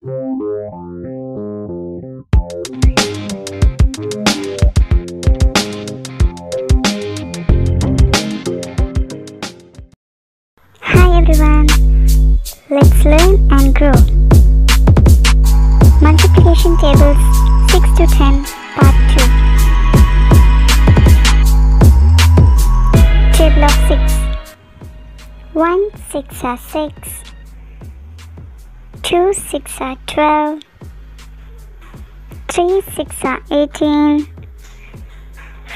Hi everyone, let's learn and grow. Multiplication tables 6 to 10, part 2. Table of 6 1 6 are 6, 2 6 are 12, 3 6 are 18,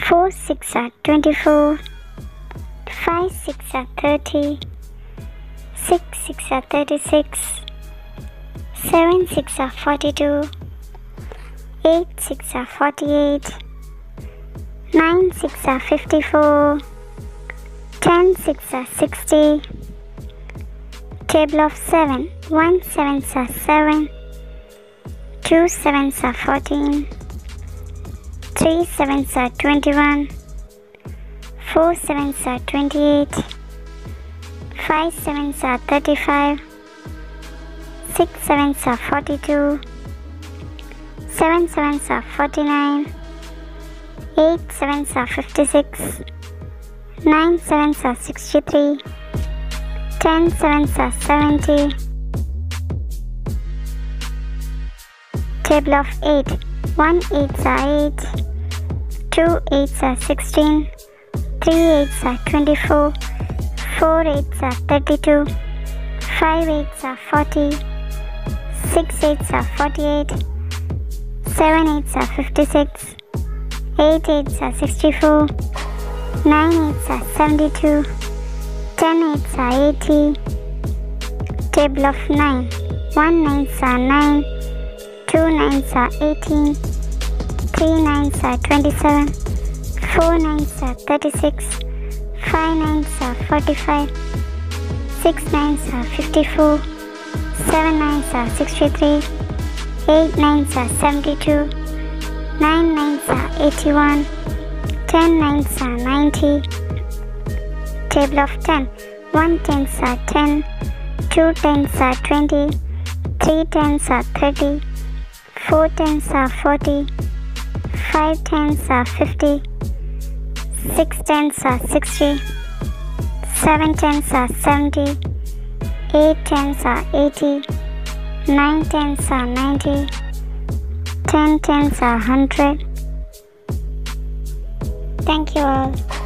4 6 are 24, 5 6 are 30. 6 6 are 36 7 6 are 42 8 6 are 48 9 6 are 54 10 6 are 60 table of 7 1 7 are 7 2 7 are 14 3 7 are 21 4 7 are 28 5 sevens are 35, 6 sevens are 42, 7 sevens are 49, 8 sevens are 56, 9 sevens are 63, 10 sevens are 70. Table of 8 1 8s are 8, 2 8s are 16, 3 8s are 24. 4 8s are 32, 5 8s are 40, 6 8s are 48, 7 8s are 56, 8 8s are 64, 9 8s are 72, 10 8s are 80, table of 9, 1 9s are 9, 2 9s are 18, 3 9s are 27, 4 9s are 36, 5 nines are 45, 6 nines are 54, 7 nines are 63, 8 nines are 72, 9 nines are 81, 10 nines are 90. Table of 10. 1 tens are 10, 2 tens are 20, 3 tens are 30, 4 tens are 40, 5 tens are 50. 6 tens are 60, 7 tens are 70, 8 tens are 80, 9 tens are 90, 10 tens are 100. Thank you all.